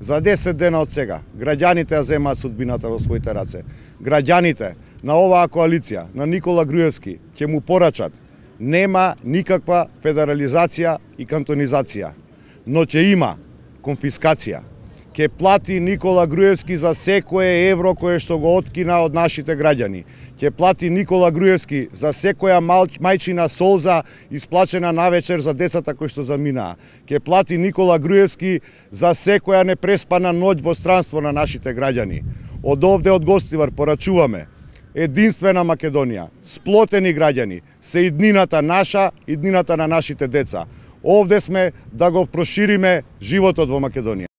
За 10 дена од сега, граѓаните ја земаат судбината во своите раце. Граѓаните на оваа коалиција, на Никола Груевски, ќе му порачат нема никаква федерализација и кантонизација, но ќе има конфискација. Ке плати Никола Груевски за секое евро кое што го откина од нашите граѓани. Ќе плати Никола Груевски за секоја мал, мајчина солза исплачена навечер за децата кои што заминаа. Ке плати Никола Груевски за секоја непреспана ноќ во странство на нашите граѓани. Од овде од Гостивар порачуваме единствена Македонија, сплотени граѓани, се иднината наша, иднината на нашите деца. Овде сме да го прошириме животот во Македонија.